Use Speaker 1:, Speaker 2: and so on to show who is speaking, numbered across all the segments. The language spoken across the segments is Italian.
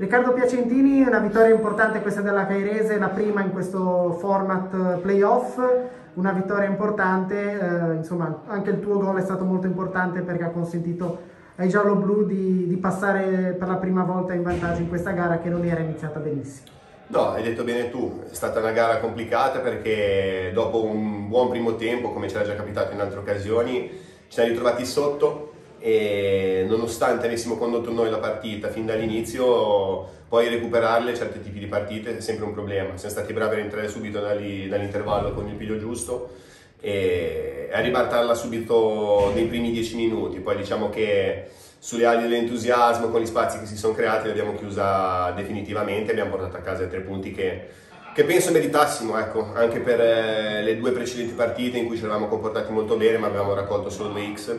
Speaker 1: Riccardo Piacentini, una vittoria importante questa della Cairese, la prima in questo format playoff, una vittoria importante, eh, insomma anche il tuo gol è stato molto importante perché ha consentito ai giallo-blu di, di passare per la prima volta in vantaggio in questa gara che non era iniziata benissimo.
Speaker 2: No, hai detto bene tu, è stata una gara complicata perché dopo un buon primo tempo, come ci era già capitato in altre occasioni, ci siamo ritrovati sotto, e nonostante avessimo condotto noi la partita fin dall'inizio, poi recuperarle certi tipi di partite è sempre un problema. Siamo stati bravi a rientrare subito dall'intervallo con il piglio giusto e a ribaltarla subito nei primi dieci minuti. Poi diciamo che sulle ali dell'entusiasmo, con gli spazi che si sono creati, l'abbiamo chiusa definitivamente abbiamo portato a casa i tre punti che, che penso meritassimo, ecco, anche per eh, le due precedenti partite in cui ci eravamo comportati molto bene ma avevamo raccolto solo 2x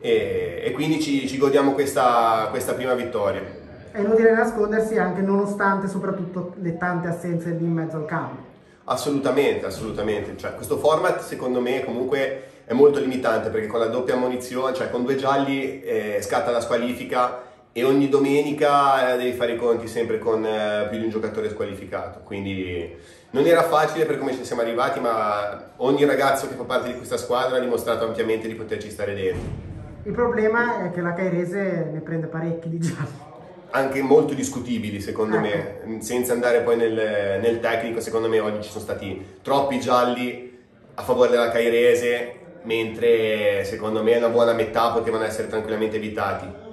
Speaker 2: e, e quindi ci, ci godiamo questa, questa, prima vittoria.
Speaker 1: È inutile nascondersi anche nonostante soprattutto le tante assenze lì in mezzo al campo.
Speaker 2: Assolutamente, assolutamente. Cioè, questo format secondo me comunque è molto limitante perché con la doppia munizione, cioè con due gialli eh, scatta la squalifica e ogni domenica eh, devi fare i conti sempre con eh, più di un giocatore squalificato. Quindi non era facile per come ci siamo arrivati, ma ogni ragazzo che fa parte di questa squadra ha dimostrato ampiamente di poterci stare dentro.
Speaker 1: Il problema è che la Cairese ne prende parecchi di gialli.
Speaker 2: Anche molto discutibili secondo ecco. me, senza andare poi nel, nel, tecnico, secondo me oggi ci sono stati troppi gialli a favore della Cairese, mentre secondo me una buona metà potevano essere tranquillamente evitati.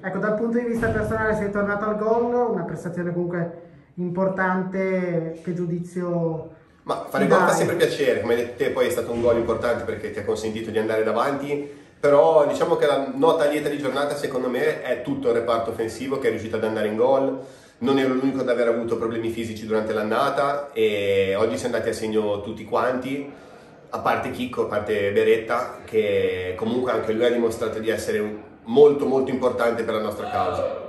Speaker 1: Ecco, dal punto di vista personale sei tornato al gol, una prestazione comunque importante, che giudizio
Speaker 2: ma fare gol fa sempre piacere, come hai detto te poi è stato un gol importante perché ti ha consentito di andare davanti però diciamo che la nota lieta di giornata secondo me è tutto il reparto offensivo che è riuscito ad andare in gol, non ero l'unico ad aver avuto problemi fisici durante l'annata e oggi siamo andati a segno tutti quanti, a parte Chicco, a parte Beretta, che comunque anche lui ha dimostrato di essere molto molto importante per la nostra causa.